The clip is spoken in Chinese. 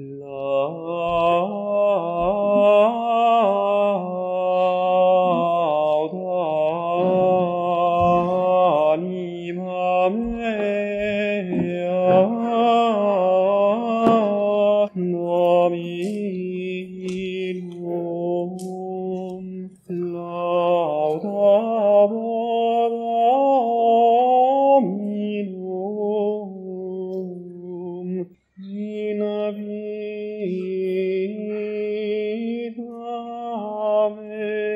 老大你妈没啊